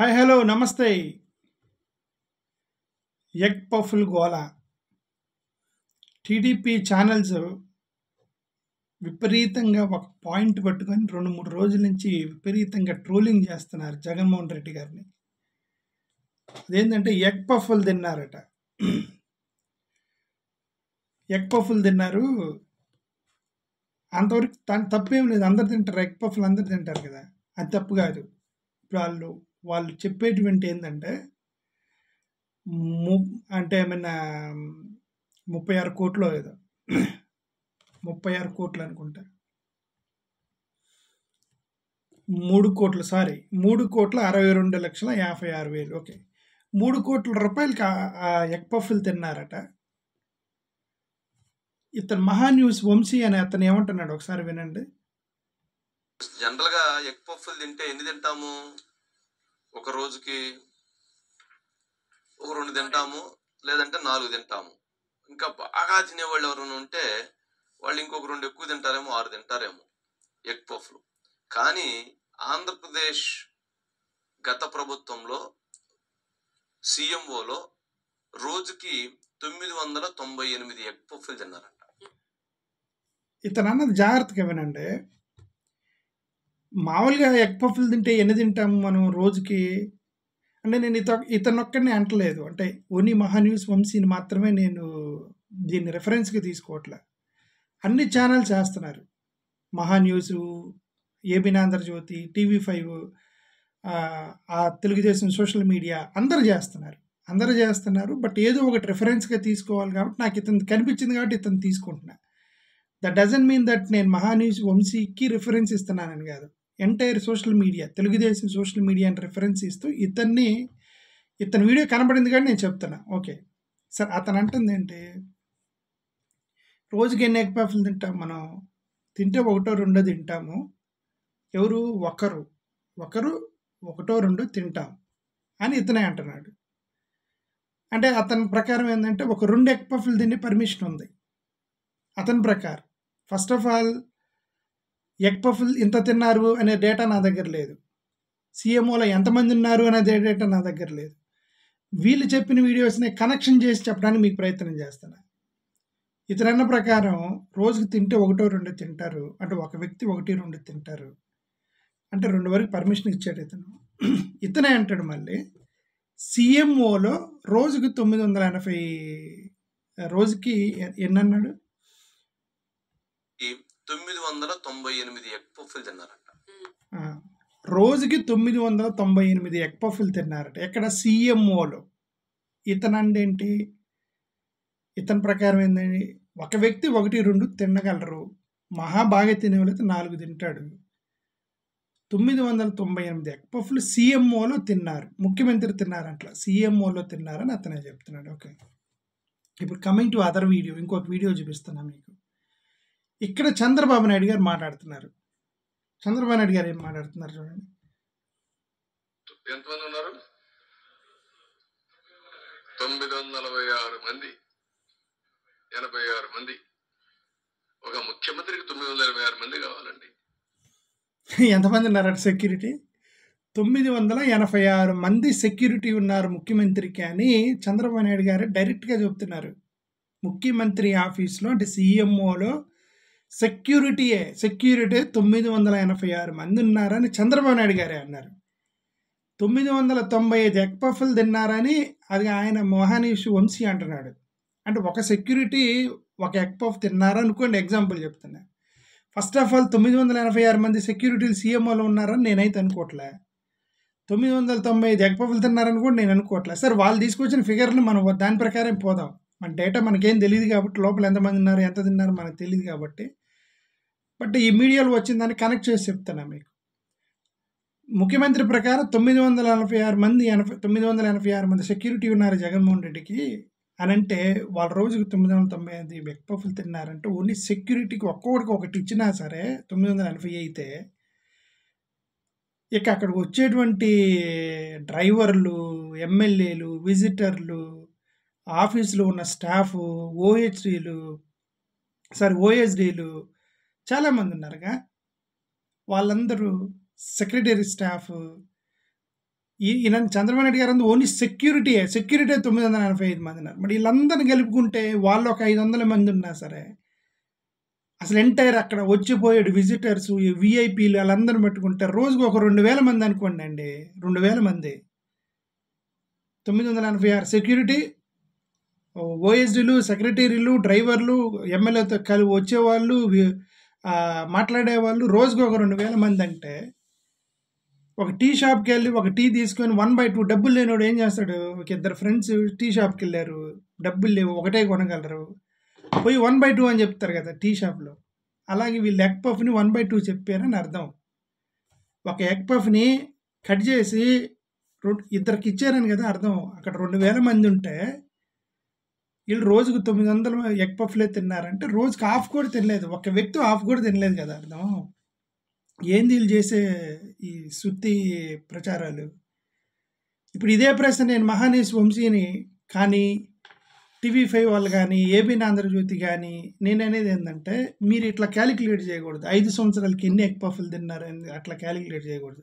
Hi hello namaste. Egg పఫుల్ గోలా TDP channels విపరీతంగా ఒక పాయింట్ పట్టుకొని రెండు మూడు రోజుల నుంచి విపరీతంగా ట్రోలింగ్ చేస్తున్నారు జగన్మోహన్ రెడ్డి గారిని. అదేంటంటే ఎగ్ పఫుల్ తిన్నారట. ఎగ్ పఫులు తిన్నారు. అంతవరకు దాని తప్పేం లేదు. అందరు తింటారు. ఎగ్ పఫులు అందరు తింటారు కదా. అది తప్పు కాదు. ఇప్పుడు వాళ్ళు వాళ్ళు చెప్పేటువంటి ఏంటంటే ము అంటే ఏమైనా ముప్పై ఆరు కోట్లు ఏదో ముప్పై ఆరు కోట్లు అనుకుంటా. మూడు కోట్లు సారీ మూడు కోట్ల అరవై రెండు లక్షల యాభై ఆరు వేలు ఓకే. మూడు కోట్ల రూపాయలకి ఆ- ఎగ్ తిన్నారట. ఇతను మహాన్యూస్ వంశీ అనే అతను ఏమంటున్నాడు? ఒకసారి వినండి. జనరల్గా ఎగ్ పఫ్ఫులు తింటే ఎన్ని తింటాము? ఒక రోజుకి ఒక రెండు తింటాము లేదంటే నాలుగు తింటాము. ఇంకా బాగా తినేవాళ్ళు ఎవరైనా ఉంటే వాళ్ళు ఇంకొక రెండు ఎక్కువ తింటారేమో ఆరు తింటారేమో ఎగ్ పఫ్లు. కానీ ఆంధ్రప్రదేశ్ గత ప్రభుత్వంలో సీఎంఓలో రోజుకి తొమ్మిది వందల తొంభై ఎనిమిది ఎగ్ పఫ్లు తిన్నారంట. ఇతను అన్నది జాగ్రత్తగా వినండి. మామూలుగా ఎగ్ పఫ్లు తింటే ఎన్ని తింటాము మనం రోజుకి? అంటే నేను ఇత ఇతనొక్కడిని అంటలేదు. అంటే ఓన్లీ మహాన్యూస్ వంశీని మాత్రమే నేను దీన్ని రెఫరెన్స్కి తీసుకోవట్లే. అన్ని ఛానల్స్ చేస్తున్నారు. Maha news ABN Andhrajyothy TV five ఆ తెలుగుదేశం సోషల్ మీడియా అందరు చేస్తున్నారు. అందరూ చేస్తున్నారు. బట్ ఏదో ఒకటి రెఫరెన్స్గా తీసుకోవాలి కాబట్టి నాకు ఇతను కనిపించింది కాబట్టి ఇతను తీసుకుంటున్నా. దట్ డజన్ మీన్ దట్ నేను మహాన్యూస్ వంశీకి రిఫరెన్స్ ఇస్తున్నానని కాదు. Entire social media Telugu Desam social మీడియాని రిఫరెన్స్ ఇస్తూ ఇతన్ని ఇతని వీడియో కనబడింది కానీ నేను చెప్తున్నా. ఓకే సార్ అతను అంటుంది ఏంటి? రోజుకి ఎన్ని ఎగ్ పఫ్లు తింటాం మనం? తింటే ఒకటో రెండో తింటాము. ఎవరు? ఒకరు. ఒకరు ఒకటో రెండు తింటాం అని ఇతనే అంటున్నాడు. అంటే అతని ప్రకారం ఏంటంటే ఒక రెండు ఎగ్ పఫ్లు తినే పర్మిషన్ ఉంది. అతని ప్రకారం. ఫస్ట్ ఆఫ్ ఆల్ ఎగ్ పఫ్లు ఇంత తిన్నారు అనే డేటా నా దగ్గర లేదు. సీఎంఓలో ఎంతమంది ఉన్నారు అనే డేటా నా దగ్గర లేదు. వీళ్ళు చెప్పిన వీడియోస్ని కనెక్షన్ చేసి చెప్పడానికి మీకు ప్రయత్నం చేస్తాను ఇతరన్న ప్రకారం రోజుకి తింటే ఒకటో రెండు తింటారు అంటే ఒక వ్యక్తి ఒకటి రెండు తింటారు. అంటే రెండు వరకు పర్మిషన్ ఇచ్చాడు ఇతను. ఇతనే అంటాడు మళ్ళీ సీఎంఓలో రోజుకి తొమ్మిది వందల ఎనభై రోజుకి ఎన్నన్నాడు? ఈ తొమ్మిది వందల తొంభై ఎనిమిది ఎగ్ పఫ్లు తిన్నారంట. రోజుకి తొమ్మిది వందల తొంభై ఎనిమిది ఎగ్ పఫ్లు తిన్నారట. ఎక్కడ సీఎంఓలో ఇతను ఏంటి ఇతని ప్రకారం ఏంటండి ఒక వ్యక్తి ఒకటి రెండు తినగలరు. మహా బాగా తినేవాళ్ళైతే నాలుగు తింటాడు. తొమ్మిది వందల తొంభై ఎనిమిది ఎగ్ పఫ్లు సీఎంఓలో తిన్నారు. ముఖ్యమంత్రి తిన్నారంట్లా సీఎంఓలో తిన్నారని అతనే చెప్తున్నాడు. ఓకే. ఇప్పుడు కమింగ్ టు అదర్ వీడియో. ఇంకొక వీడియో చూపిస్తున్నా మీకు. ఇక్కడ చంద్రబాబు నాయుడు గారు మాట్లాడుతున్నారు. చంద్రబాబు నాయుడు గారు ఏం మాట్లాడుతున్నారు చూడండి. ఎంతమంది ఉన్నారు? తొమ్మిది వందల నలభై ఆరు మంది. ఎనభై ఆరు మంది. ఒక ముఖ్యమంత్రికి తొమ్మిది వందల ఎనభై ఆరు మంది కావాలండి. ఎంతమంది ఉన్నారట సెక్యూరిటీ? తొమ్మిది వందల ఎనభై ఆరు మంది సెక్యూరిటీ ఉన్నారు ముఖ్యమంత్రికి అని చంద్రబాబు నాయుడు గారు డైరెక్ట్గా చెప్తున్నారు. ముఖ్యమంత్రి ఆఫీస్లో అంటే సీఎంఓలో సెక్యూరిటీయే సెక్యూరిటీ తొమ్మిది వందల ఎనభై ఆరు మంది ఉన్నారని చంద్రబాబు నాయుడు గారే అన్నారు. తొమ్మిది వందల తొంభై ఐదు ఎక్పఫ్లు తిన్నారని అది ఆయన మోహానీష్ వంశీ అంటున్నాడు. అంటే ఒక సెక్యూరిటీ ఒక ఎక్పఫ్ తిన్నారనుకోండి ఎగ్జాంపుల్ చెప్తున్నా. ఫస్ట్ ఆఫ్ ఆల్ తొమ్మిది వందల ఎనభై ఆరు మంది సెక్యూరిటీలు సీఎంఓలో ఉన్నారని నేనైతే అనుకోవట్లే. తొమ్మిది వందల తొంభై ఐదు ఎక్పఫ్లు తిన్నారని కూడా నేను అనుకోవట్లే. సార్ వాళ్ళు తీసుకొచ్చిన ఫిగర్లు మనం దాని ప్రకారం పోదాం. మన డేటా మనకేం తెలియదు కాబట్టి లోపల ఎంతమంది ఉన్నారు ఎంత తిన్నారు మనకు తెలియదు కాబట్టి. బట్ ఈ మీడియాలో వచ్చిందని కనెక్ట్ చేసి చెప్తున్నా మీకు. ముఖ్యమంత్రి ప్రకారం తొమ్మిది వందల ఎనభై ఆరు మంది ఎనభై తొమ్మిది వందల ఎనభై ఆరు మంది సెక్యూరిటీ ఉన్నారు జగన్మోహన్ రెడ్డికి అని అంటే వాళ్ళ రోజుకి తొమ్మిది వందల తొంభై ఐదు బెక్పఫులు తిన్నారంటే ఓన్లీ సెక్యూరిటీకి ఒక్కొక్కడికి ఒకటి ఇచ్చినా సరే తొమ్మిది వందల ఎనభై అయితే ఇక అక్కడికి వచ్చేటువంటి డ్రైవర్లు ఎమ్మెల్యేలు విజిటర్లు ఆఫీసులో ఉన్న స్టాఫ్ ఓహెచ్డీలు సారీ ఓఎస్డీలు చాలామంది ఉన్నారుగా వాళ్ళందరూ సెక్రటరీ స్టాఫ్. ఈ ఈయన చంద్రబాబు నాయుడు గారు ఓన్లీ సెక్యూరిటీ సెక్యూరిటీ తొమ్మిది వందల ఎనభై ఐదు మంది ఉన్నారు. మరి వీళ్ళందరిని కలుపుకుంటే వాళ్ళు ఒక ఐదు వందల మంది ఉన్నా సరే అసలు ఎంటైర్ అక్కడ వచ్చిపోయాడు విజిటర్స్ విఐపీలు వాళ్ళందరిని పెట్టుకుంటే రోజుకు ఒక రెండు వేల మంది అనుకోండి అండి రెండు వేల మంది. తొమ్మిది వందల ఎనభై ఆరు సెక్యూరిటీ ఓఎస్డీలు సెక్రటరీలు డ్రైవర్లు ఎమ్మెల్యేతో కలి వచ్చేవాళ్ళు మాట్లాడే వాళ్ళు మాట్లాడేవాళ్ళు రోజుకు ఒక రెండు వేల మంది అంటే ఒక టీ షాప్కి వెళ్ళి ఒక టీ తీసుకొని వన్ బై టూ డబ్బులు లేనివాడు ఏం చేస్తాడు? ఒక ఇద్దరు ఫ్రెండ్స్ టీ షాప్కి వెళ్ళారు. డబ్బులు లేవు ఒకటే కొనగలరు. పోయి వన్ బై టూ అని చెప్తారు కదా టీ షాప్లో అలాగే వీళ్ళు ఎగ్ పఫ్ని వన్ బై టూ చెప్పారని అర్థం. ఒక ఎగ్ పఫ్ని కట్ చేసి రెండు ఇద్దరికి ఇచ్చారని కదా అర్థం. అక్కడ రెండు వేల మంది ఉంటే వీళ్ళు రోజుకు తొమ్మిది వందలు ఎగ్ పఫ్లే తిన్నారంటే రోజుకి హాఫ్ కూడా తినలేదు. ఒక వ్యక్తి హాఫ్ కూడా తినలేదు కదా అర్థం ఏంది వీళ్ళు చేసే ఈ సుత్తి ప్రచారాలు? ఇప్పుడు ఇదే ప్రశ్న నేను మహానీష్ వంశీని కానీ టీవీ ఫైవ్ వాళ్ళు కానీ ఏబీ ఆంధ్రజ్యోతి కానీ నేను అనేది ఏంటంటే మీరు ఇట్లా క్యాలిక్యులేట్ చేయకూడదు. ఐదు సంవత్సరాలకి ఎన్ని ఎగ్ పఫ్లు తిన్నారని అట్లా క్యాలిక్యులేట్ చేయకూడదు.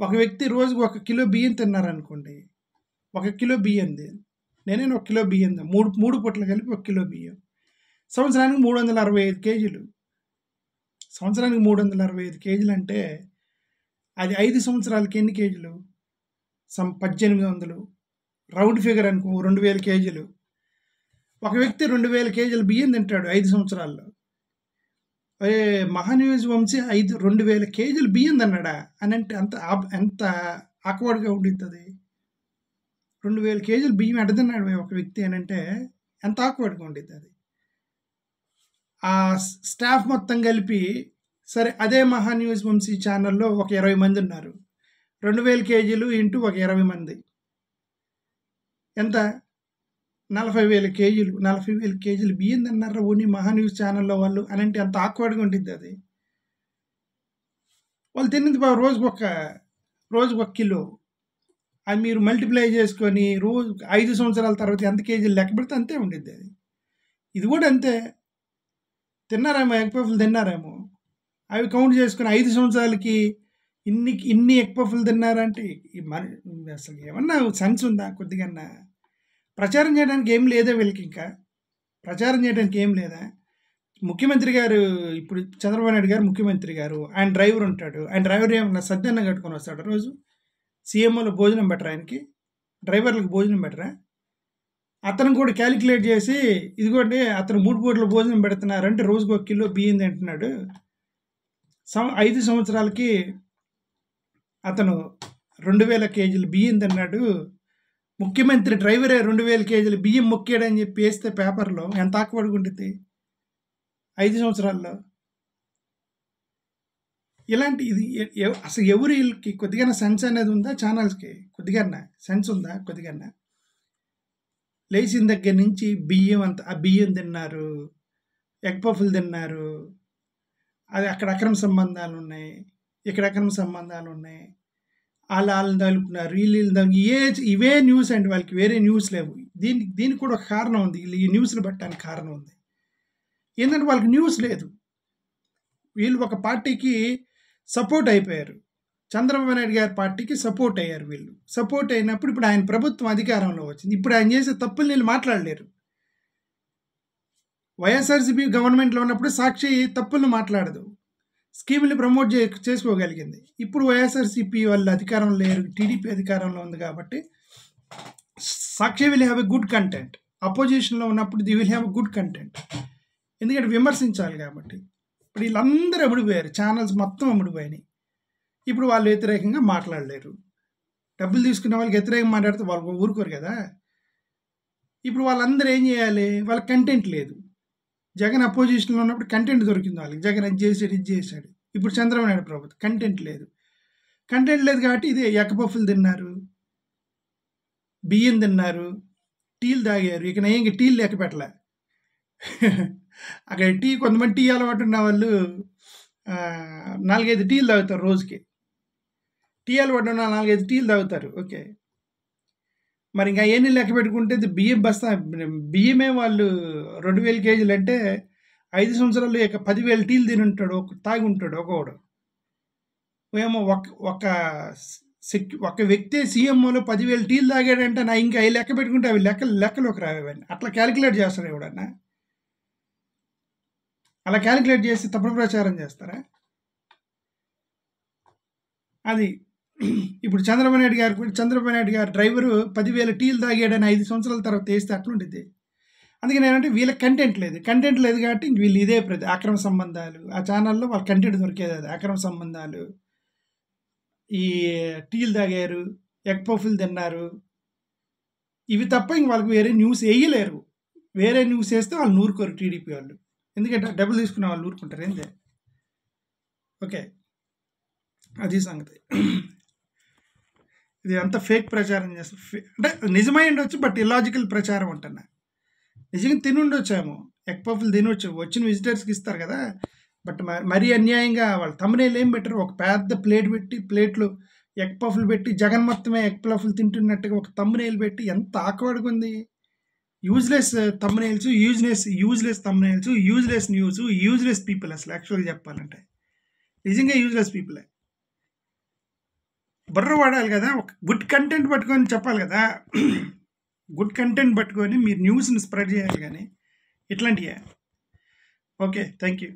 ఒక వ్యక్తి రోజుకు ఒక కిలో బియ్యం తిన్నారనుకోండి ఒక కిలో బియ్యం నేనే ఒక కిలో బియ్యం మూడు మూడు పొట్లు కలిపి ఒక కిలో బియ్యం. సంవత్సరానికి మూడు వందల అరవై ఐదు కేజీలు. సంవత్సరానికి మూడు వందల అరవై ఐదు కేజీలు అంటే అది ఐదు సంవత్సరాలకి ఎన్ని కేజీలు? సం పద్దెనిమిది వందలు. రౌండ్ ఫిగర్ అనుకో రెండు వేల కేజీలు. ఒక వ్యక్తి రెండు వేల కేజీలు బియ్యం తింటాడు ఐదు సంవత్సరాల్లో. అరే మహాన్యూజ్ వంశీ ఐదు రెండు వేల కేజీలు బియ్యం తిన్నాడా? అని అంటే అంత ఎంత ఆక్వర్డ్గా ఉండిద్ది రెండు వేల కేజీలు బియ్యం ఎడదన్నాడు మేము ఒక వ్యక్తి అని అంటే ఎంత ఆక్వర్డ్గా ఉండిద్ది అది. ఆ స్టాఫ్ మొత్తం కలిపి సరే అదే మహా న్యూస్ వంశీ ఛానల్లో ఒక ఇరవై మంది ఉన్నారు. రెండు వేల కేజీలు ఇంటూ ఒక ఇరవై మంది. ఎంత? నలభై వేల కేజీలు నలభై వేల కేజీలు బియ్యం తిన్నారా ఓన్లీ మహా న్యూస్ ఛానల్లో వాళ్ళు అని అంటే అంత ఆక్వర్డ్గా ఉంటుంది అది. వాళ్ళు తిన్నది బా రోజుకొక ఒక ఒక కిలో. అది మీరు మల్టిప్లై చేసుకొని రోజు ఐదు సంవత్సరాల తర్వాత ఎంత కేజీలు లెక్క పెడితే అంతే ఉండిద్ది అది. ఇది కూడా అంతే. తిన్నారేమో ఎగ్ పఫ్లు తిన్నారేమో. అవి కౌంట్ చేసుకుని ఐదు సంవత్సరాలకి ఇన్ని ఇన్ని ఎగ్ పఫ్లు తిన్నారంటే మన మరి అసలు ఏమన్నా సెన్స్ ఉందా కొద్దిగా ప్రచారం చేయడానికి ఏం లేదా వీళ్ళకి ఇంకా? ప్రచారం చేయడానికి ఏం లేదా? ముఖ్యమంత్రి గారు ఇప్పుడు చంద్రబాబు నాయుడు గారు ముఖ్యమంత్రి గారు. ఆయన డ్రైవర్ ఉంటాడు. ఆయన డ్రైవర్ ఏమన్నా సద్దన్న కట్టుకొని వస్తాడు రోజు? సీఎంఓలో భోజనం పెట్టరా ఆయనకి. డ్రైవర్లకు భోజనం పెట్టరా అతను కూడా క్యాలిక్యులేట్ చేసి ఇదిగోండి అతను మూడు పూటలు భోజనం పెడుతున్నారంటే రోజుకు ఒక కిలో బియ్యం తింటున్నాడు. సం ఐదు సంవత్సరాలకి అతను రెండు వేల కేజీలు బియ్యం తిన్నాడు. ముఖ్యమంత్రి డ్రైవరే రెండు వేల కేజీలు బియ్యం మొక్కాడని చెప్పి వేస్తే పేపర్లో ఎంత ఆకుపడుకుంటుంది ఐదు సంవత్సరాల్లో. ఇలాంటి ఇది అసలు ఎవరు వీళ్ళకి కొద్దిగా సెన్స్ అనేది ఉందా? ఛానల్స్కి కొద్దిగా సెన్స్ ఉందా? కొద్దిగా లేచిన దగ్గర నుంచి బియ్యం అంత ఆ బియ్యం తిన్నారు ఎగ్ పఫ్లు తిన్నారు అది అక్కడ అక్రమ సంబంధాలు ఉన్నాయి ఇక్కడ అక్రమ సంబంధాలు ఉన్నాయి వాళ్ళు వాళ్ళని తగులుకున్నారు వీళ్ళు వీళ్ళని ఏ ఇవే న్యూస్ అండి వాళ్ళకి వేరే న్యూస్ లేవు. దీనికి దీనికి కూడా ఒక కారణం ఉంది. వీళ్ళు ఈ న్యూస్లు పెట్టడానికి కారణం ఉంది. ఏంటంటే వాళ్ళకి న్యూస్ లేదు. వీళ్ళు ఒక పార్టీకి సపోర్ట్ అయిపోయారు. చంద్రబాబు నాయుడు గారి పార్టీకి సపోర్ట్ అయ్యారు వీళ్ళు. సపోర్ట్ అయినప్పుడు ఇప్పుడు ఆయన ప్రభుత్వం అధికారంలో వచ్చింది. ఇప్పుడు ఆయన చేసే తప్పులు వీళ్ళు మాట్లాడలేరు. వైఎస్ఆర్సీపీ గవర్నమెంట్లో ఉన్నప్పుడు సాక్షి తప్పులను మాట్లాడదు. స్కీములు ప్రమోట్ చే చేసుకోగలిగింది. ఇప్పుడు వైఎస్ఆర్సీపీ వాళ్ళు అధికారంలో లేరు. టీడీపీ అధికారంలో ఉంది కాబట్టి Sakshi will have a good content. అపోజిషన్లో ఉన్నప్పుడు they will have a good content. ఎందుకంటే విమర్శించాలి కాబట్టి. ఇప్పుడు వీళ్ళందరూ అమ్ముడిపోయారు. ఛానల్స్ మొత్తం అమ్ముడిపోయినాయి. ఇప్పుడు వాళ్ళు వ్యతిరేకంగా మాట్లాడలేరు. డబ్బులు తీసుకునే వాళ్ళకి వ్యతిరేకంగా మాట్లాడితే వాళ్ళు ఊరుకోరు కదా. ఇప్పుడు వాళ్ళందరూ ఏం చేయాలి? వాళ్ళకి కంటెంట్ లేదు. జగన్ అపోజిషన్లో ఉన్నప్పుడు కంటెంట్ దొరికింది వాళ్ళకి. జగన్ అది చేశాడు ఇది చేశాడు. ఇప్పుడు చంద్రబాబు నాయుడు ప్రభుత్వం కంటెంట్ లేదు. కంటెంట్ లేదు కాబట్టి ఇది ఎక్కపఫ్ఫులు తిన్నారు. బియ్యం తిన్నారు. టీలు తాగారు. ఇక నేను ఇంక టీలు లెక్క పెట్టలే. అక్కడ టీ కొంతమంది టీ అలవాటు ఉన్న వాళ్ళు నాలుగైదు టీలు తాగుతారు రోజుకి. టీ అలవాటు ఉన్న నాలుగైదు టీలు తాగుతారు. ఓకే. మరి ఇంకా అవన్నీ లెక్క పెట్టుకుంటే బియ్యం బస్తా బియ్యమే వాళ్ళు రెండు వేల కేజీలు అంటే ఐదు సంవత్సరాలు ఇక పదివేల టీలు తిని ఉంటాడు ఒక తాగి ఉంటాడు ఒకడు ఏమో ఒక ఒక ఒక వ్యక్తి సీఎంఓలో పదివేలు టీలు తాగాడంటే నా ఇంకా అవి లెక్క పెట్టుకుంటే అవి లెక్కలు లెక్కలోకి రావేవాడిని అట్లా క్యాలిక్యులేట్ చేస్తాడు ఎవడన్నా. అలా క్యాలిక్యులేట్ చేసి తప్పుడు ప్రచారం చేస్తారా? అది ఇప్పుడు చంద్రబాబు నాయుడు గారు చంద్రబాబు నాయుడు గారు డ్రైవరు పదివేల టీలు తాగాడని ఐదు సంవత్సరాల తర్వాత వేస్తే అట్లుంటుంది అందుకని ఏంటంటే వీళ్ళకి కంటెంట్ లేదు. కంటెంట్ లేదు కాబట్టి ఇంక వీళ్ళు ఇదే ప్రతి అక్రమ సంబంధాలు. ఆ ఛానల్లో వాళ్ళ కంటెంట్ దొరికేది అది. అక్రమ సంబంధాలు. ఈ టీలు తాగారు ఎగ్ పఫ్లు తిన్నారు. ఇవి తప్ప ఇంక వాళ్ళకి వేరే న్యూస్ వేయలేరు. వేరే న్యూస్ వేస్తే వాళ్ళు నూరుకోరు టీడీపీ వాళ్ళు. ఎందుకంటే డబ్బులు తీసుకున్న వాళ్ళు ఊరుకుంటారు ఏందే? ఓకే. అది సంగతి. ఇది అంత ఫేక్ ప్రచారం చేస్తారు అంటే నిజమై ఉండొచ్చు బట్ ఇలాజికల్ ప్రచారం అంటున్నా. నిజంగా తిని ఉండొచ్చేమో ఎగ్ పఫ్లు తినొచ్చు వచ్చిన విజిటర్స్కి ఇస్తారు కదా. బట్ మ- మరీ అన్యాయంగా వాళ్ళు తమనేలు ఏం పెట్టరు ఒక పెద్ద ప్లేట్ పెట్టి ప్లేట్లు ఎగ్ పఫ్లు పెట్టి జగన్ మొత్తమే ఎగ్ పఫ్లు తింటున్నట్టుగా ఒక తమ్మునేలు పెట్టి ఎంత ఆకవాడుకుంది. ఉంది useless thumbnails useless useless thumbnails useless news useless people అసలు యాక్చువల్గా చెప్పాలంటే. నిజంగా యూజ్లెస్ పీపులే బుర్ర వాడాలి కదా ఒక గుడ్ కంటెంట్ పట్టుకొని చెప్పాలి కదా. గుడ్ కంటెంట్ పట్టుకొని మీరు న్యూస్ని స్ప్రెడ్ చేయాలి కానీ ఇట్లాంటివే ఓకే థ్యాంక్ యూ